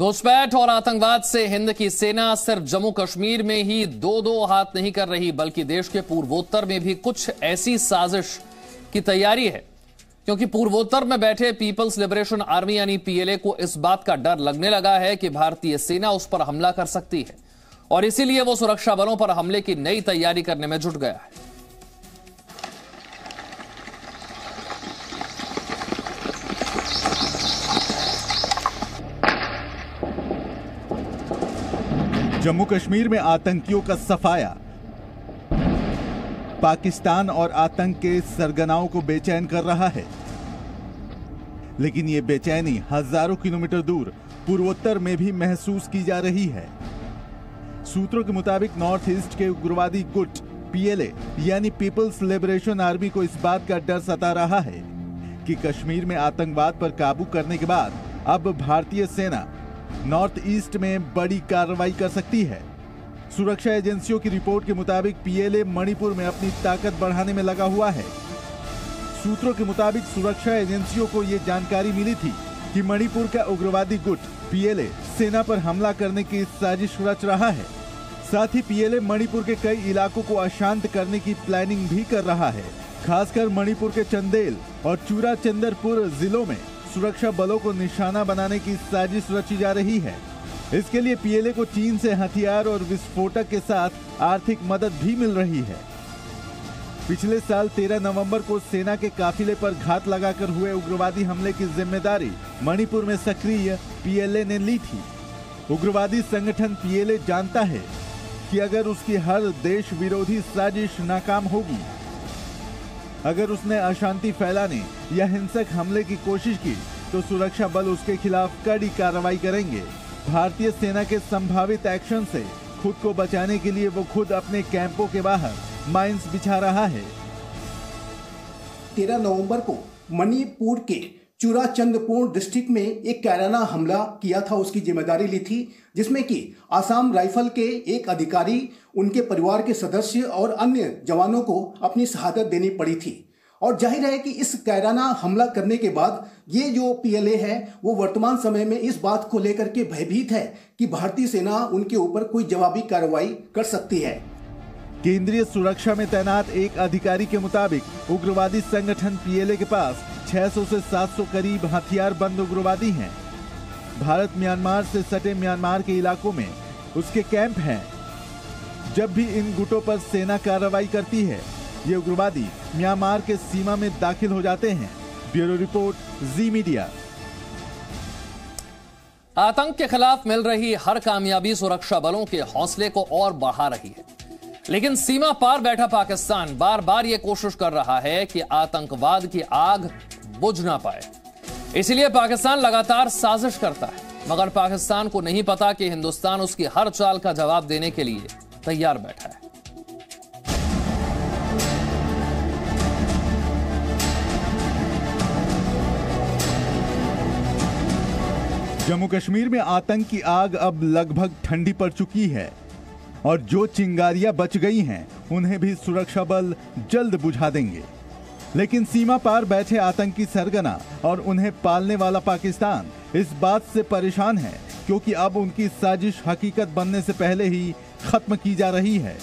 घुसपैठ और आतंकवाद से हिंद की सेना सिर्फ़ जम्मू कश्मीर में ही दो दो हाथ नहीं कर रही, बल्कि देश के पूर्वोत्तर में भी कुछ ऐसी साजिश की तैयारी है। क्योंकि पूर्वोत्तर में बैठे पीपल्स लिबरेशन आर्मी यानी पीएलए को इस बात का डर लगने लगा है कि भारतीय सेना उस पर हमला कर सकती है। और इसीलिए वो सुरक्षा बलों पर हमले की नई तैयारी करने में जुट गया है। जम्मू कश्मीर में आतंकियों का सफाया। पाकिस्तान और आतंक के सरगनाओं को बेचैन कर रहा है। लेकिन ये बेचैनी हज़ारों किलोमीटर दूर पूर्वोत्तर में भी महसूस की जा रही है। सूत्रों के मुताबिक नॉर्थ ईस्ट के उग्रवादी गुट, पीएलए, यानी पीपल्स लिबरेशन आर्मी को इस बात का डर सता रहा है कि कश्मीर में आतंकवाद पर काबू करने के बाद अब भारतीय सेना नॉर्थ ईस्ट में बड़ी कार्रवाई कर सकती है। सुरक्षा एजेंसियों की रिपोर्ट के मुताबिक पीएलए मणिपुर में अपनी ताकत बढ़ाने में लगा हुआ है। सूत्रों के मुताबिक सुरक्षा एजेंसियों को ये जानकारी मिली थी कि मणिपुर का उग्रवादी गुट पीएलए सेना पर हमला करने की साजिश रच रहा है। साथ ही पीएलए मणिपुर के कई इलाकों को अशांत करने की प्लानिंग भी कर रहा है, खासकर मणिपुर के चंदेल और चूरा चंदरपुर जिलों में। सुरक्षा बलों को निशाना बनाने की साजिश रची जा रही है। इसके लिए पीएलए को चीन से हथियार और विस्फोटक के साथ आर्थिक मदद भी मिल रही है। पिछले साल 13 नवंबर को सेना के काफिले पर घात लगाकर हुए उग्रवादी हमले की ज़िम्मेदारी मणिपुर में सक्रिय पीएलए ने ली थी। उग्रवादी संगठन पीएलए जानता है कि अगर उसकी हर देश विरोधी साजिश नाकाम होगी अगर उसने अशांति फैलाने या हिंसक हमले की कोशिश की तो सुरक्षा बल उसके खिलाफ कड़ी कार्रवाई करेंगे। भारतीय सेना के संभावित एक्शन से खुद को बचाने के लिए वो खुद अपने कैंपों के बाहर माइंस बिछा रहा है। तेरह नवंबर को मणिपुर के चूराचंदपुर डिस्ट्रिक्ट में एक कैराना हमला किया था, उसकी ज़िम्मेदारी ली थी, जिसमें कि आसाम राइफल के एक अधिकारी, उनके परिवार के सदस्य और अन्य जवानों को अपनी शहादत देनी पड़ी थी। और ज़ाहिर है कि इस कैराना हमला करने के बाद ये जो पीएलए है, वो वर्तमान समय में इस बात को लेकर के भयभीत है कि भारतीय सेना उनके ऊपर कोई जवाबी कार्रवाई कर सकती है। केंद्रीय सुरक्षा में तैनात एक अधिकारी के मुताबिक, उग्रवादी संगठन पीएलए के पास 600 से 700 करीब हथियार बंद उग्रवादी हैं। भारत म्यांमार से सटे म्यांमार के इलाकों में उसके कैंप हैं। जब भी इन गुटों पर सेना कार्रवाई करती है, ये उग्रवादी म्यांमार के सीमा में दाखिल हो जाते हैं। Bureau report, Zee Media. आतंक के खिलाफ मिल रही हर कामयाबी सुरक्षा बलों के हौसले को और बढ़ा रही है। लेकिन सीमा पार बैठा पाकिस्तान बार बार यह कोशिश कर रहा है कि आतंकवाद की आग बुझ ना पाए। इसलिए पाकिस्तान लगातार साजिश करता है, मगर पाकिस्तान को नहीं पता कि हिंदुस्तान उसकी हर चाल का जवाब देने के लिए तैयार बैठा है। जम्मू कश्मीर में आतंक की आग अब लगभग ठंडी पड़ चुकी है। और जो चिंगारियाँ बच गई हैं, उन्हें भी सुरक्षा बल जल्द बुझा देंगे। लेकिन सीमा पार बैठे आतंकी सरगना और उन्हें पालने वाला पाकिस्तान इस बात से परेशान है, क्योंकि अब उनकी साजिश हकीकत बनने से पहले ही खत्म की जा रही है।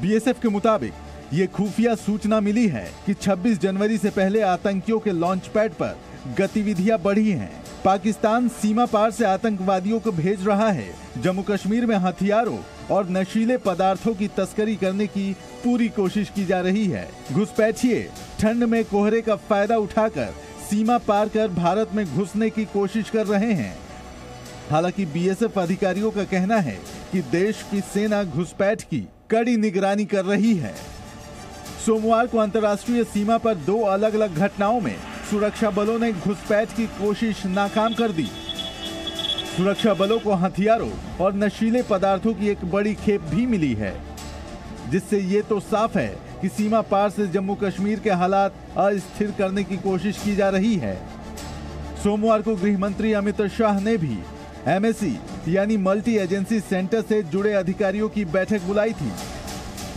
बीएसएफ के मुताबिक, ये खुफिया सूचना मिली है कि 26 जनवरी से पहले आतंकियों के लॉन्च पैड पर गतिविधियाँ बढ़ी हैं। पाकिस्तान सीमा पार से आतंकवादियों को भेज रहा है। जम्मू कश्मीर में हथियारों और नशीले पदार्थों की तस्करी करने की पूरी कोशिश की जा रही है। घुसपैठिए, ठंड में कोहरे का फ़ायदा उठाकर सीमा पार कर भारत में घुसने की कोशिश कर रहे हैं। हालाँकि बीएसएफ अधिकारियों का कहना है कि देश की सेना घुसपैठ की कड़ी निगरानी कर रही है। सोमवार को अंतर्राष्ट्रीय सीमा पर दो अलग अलग घटनाओं में सुरक्षा बलों ने घुसपैठ की कोशिश नाकाम कर दी। सुरक्षा बलों को हथियारों और नशीले पदार्थों की एक बड़ी खेप भी मिली है, जिससे ये तो साफ़ है कि सीमा पार से जम्मू कश्मीर के हालात अस्थिर करने की कोशिश की जा रही है। सोमवार को गृह मंत्री अमित शाह ने भी एमएससी यानी मल्टी एजेंसी सेंटर से जुड़े अधिकारियों की बैठक बुलाई थी।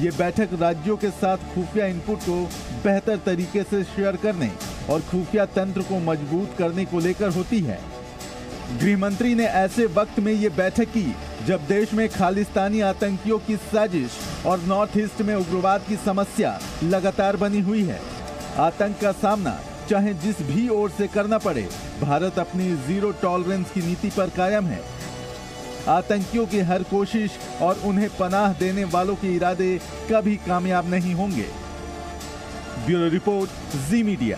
ये बैठक राज्यों के साथ खुफिया इनपुट को बेहतर तरीके से शेयर करने और खुफिया तंत्र को मज़बूत करने को लेकर होती है। गृह मंत्री ने ऐसे वक्त में ये बैठक की जब देश में खालिस्तानी आतंकियों की साजिश और नॉर्थ ईस्ट में उग्रवाद की समस्या लगातार बनी हुई है। आतंक का सामना चाहे जिस भी ओर से करना पड़े, भारत अपनी ज़ीरो टॉलरेंस की नीति पर कायम है। आतंकियों की हर कोशिश और उन्हें पनाह देने वालों के इरादे कभी कामयाब नहीं होंगे। Bureau report, Zee Media.